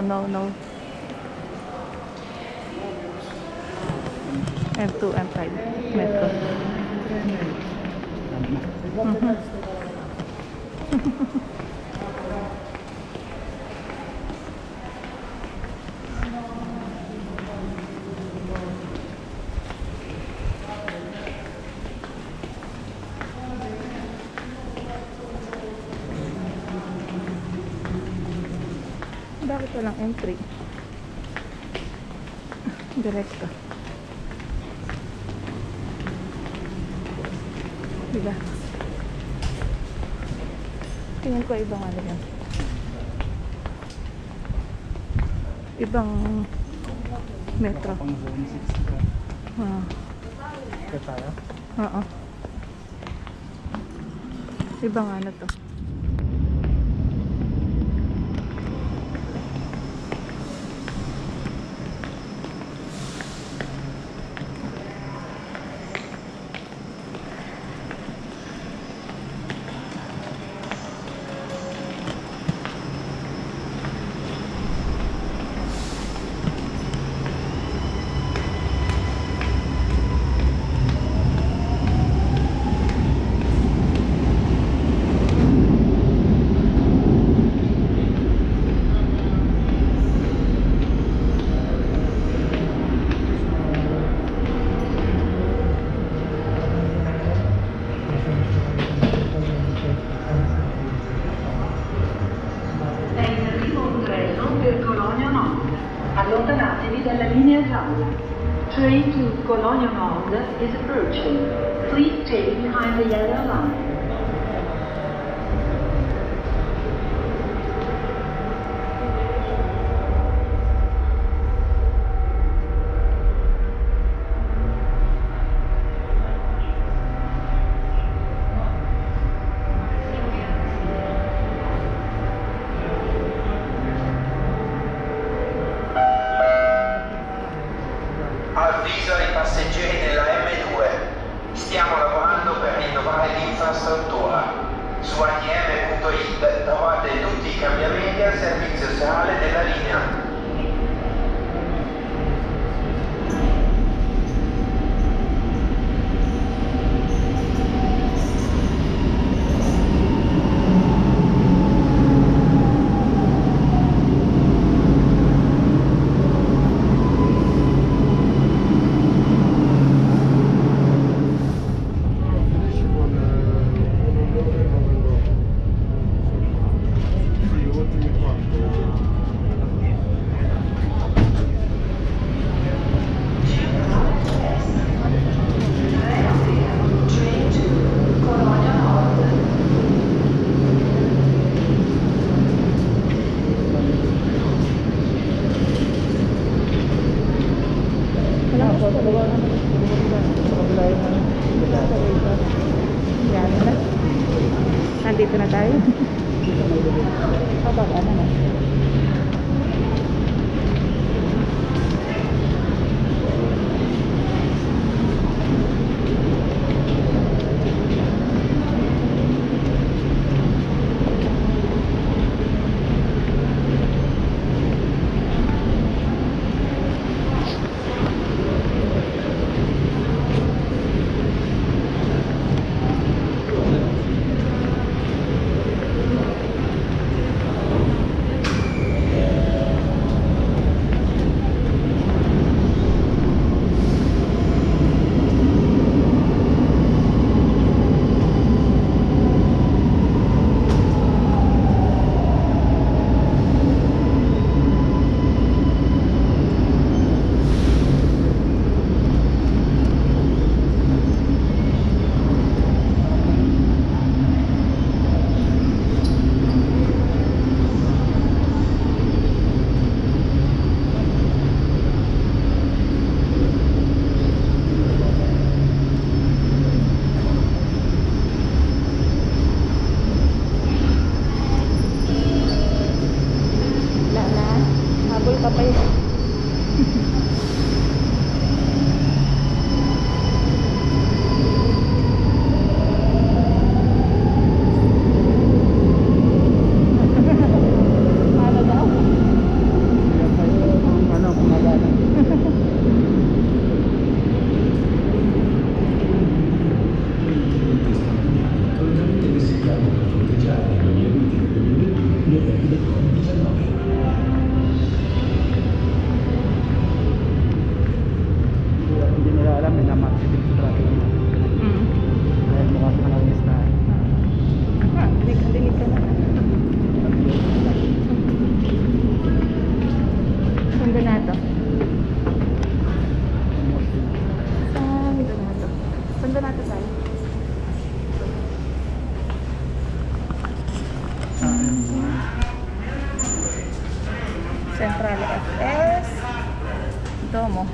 No, no, no. M2, M5. Metro. Mhm. Bakit walang entry? Direkto. Diba? Tingin ko ibang ano yan. Ibang metro. Pang zone 6 ka. Ah, Kaya tayo? oo. Ibang ano to. direction, please stay behind the yellow line. passeggeri Stiamo lavorando per rinnovare l'infrastruttura. Su atm.it trovate tutti i cambiamenti al servizio serale della linea. Wala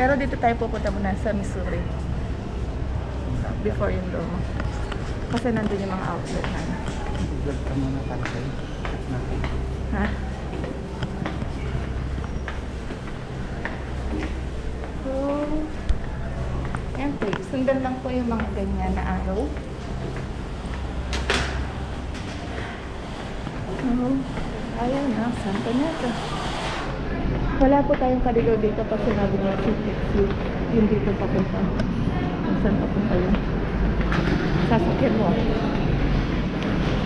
Pero dito tayo pupunta muna sa Missouri. Before yung Domo. Kasi nandun yung mga outlet namin. Vlog ka muna para sa'yo. Ha? So, yan. Sundan lang po yung mga ganyan na araw. So, ayaw na. Saan na ito? Wala po tayong kaligaw dito kasi sinabi si Pixie yung dito papunta. Kung saan papunta yun. Sasakyan mo.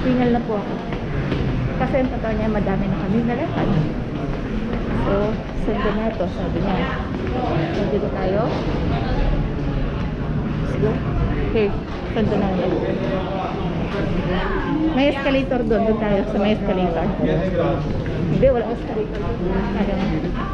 Tingal na po ako. Kasi ang totoo niya, madami na kami nalakad. So, sundo na ito, sabi niya. So, dito tayo. Let's go. Okay, na niya. May escalator doon. Doon tayo sa may escalator. Hindi, wala escalator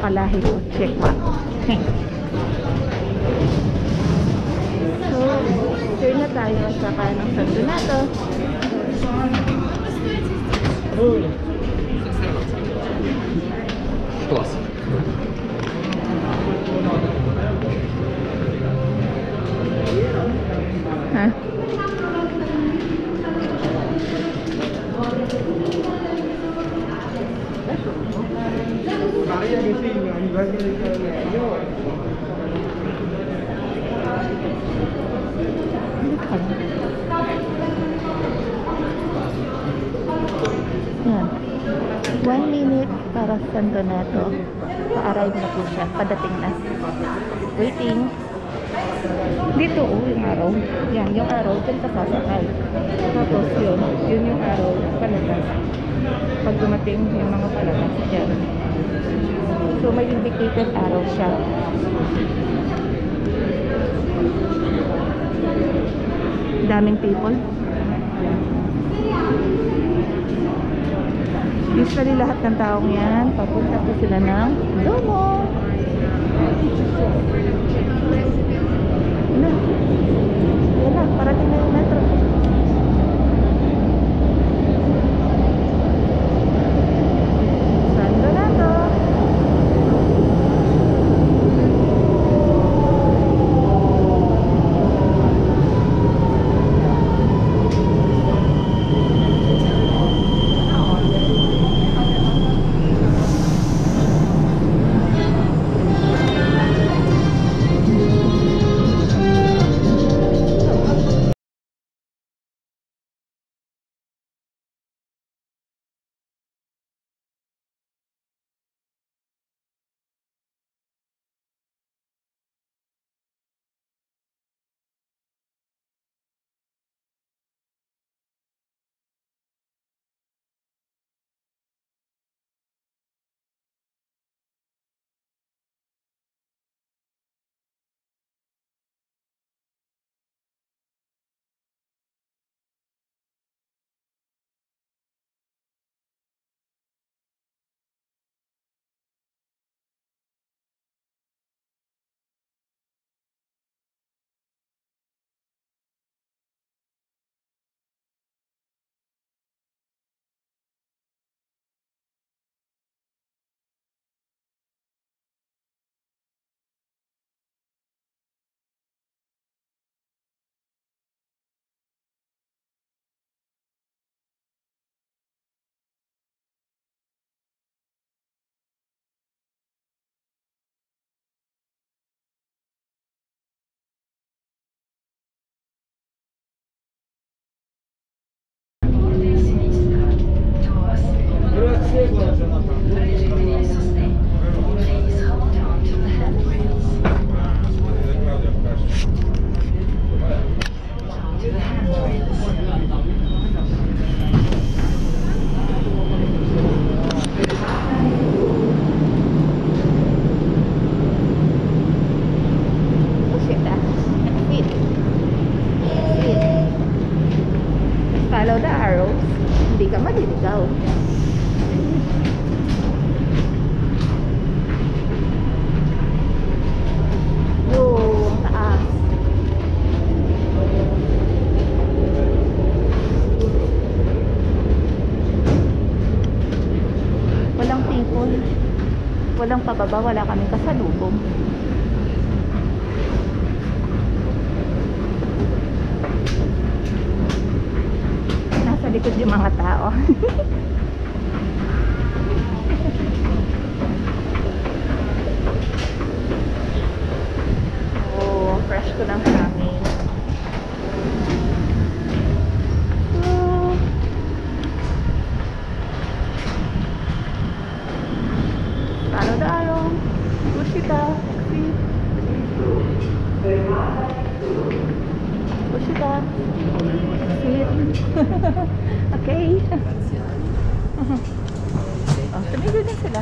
kakalahi ko. Check pa. so, turn na tayo sa kanang Santo Nato. Uy. Para sa San Donato. Pa-arrive na po siya. Padating na. Waiting. Dito, oh, yung araw. Yan, yung araw. Diyan ka sasakay. Tapos yun, yun yung araw. Palatas. Pag dumating yung mga palatas dyan. So, may indicated araw siya. Daming people. Usually lahat ng taong yan, papunta po sila ng Domo. Wala. Parating na yung metro. Walang pababa, wala kaming kasalubong. Nasa likod yung mga tao. oh, fresh ko ng hangin. Oh. Talo talo. Pushita. Pushita. Sit. okay. oh, tumigil din sila.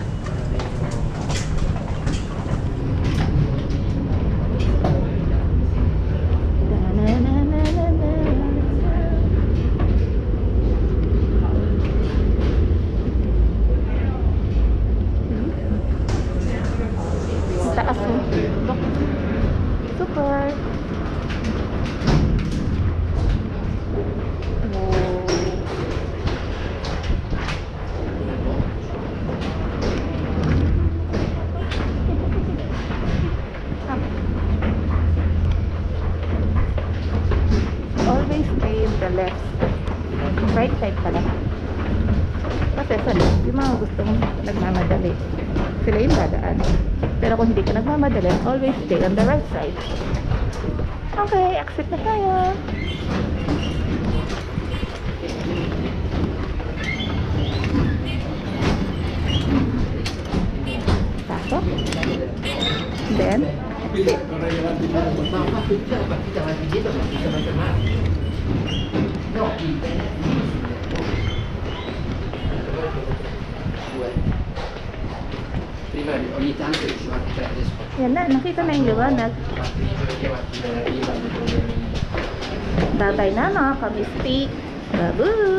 Ang taas oh. Look. Super. Wow. Always stay in the left. Right side pala. Kasi sa left, yung mga gustong nagmamadali. Sila yung dadaan. Pero kung hindi ka nagmamadali, always stay on the right side. Okay, exit na tayo. Pasok. Then, prima ogni tanto riuscivo anche a prendere E andiamo, ma qui também Giovanna. Babay na mga kamisti. Babush!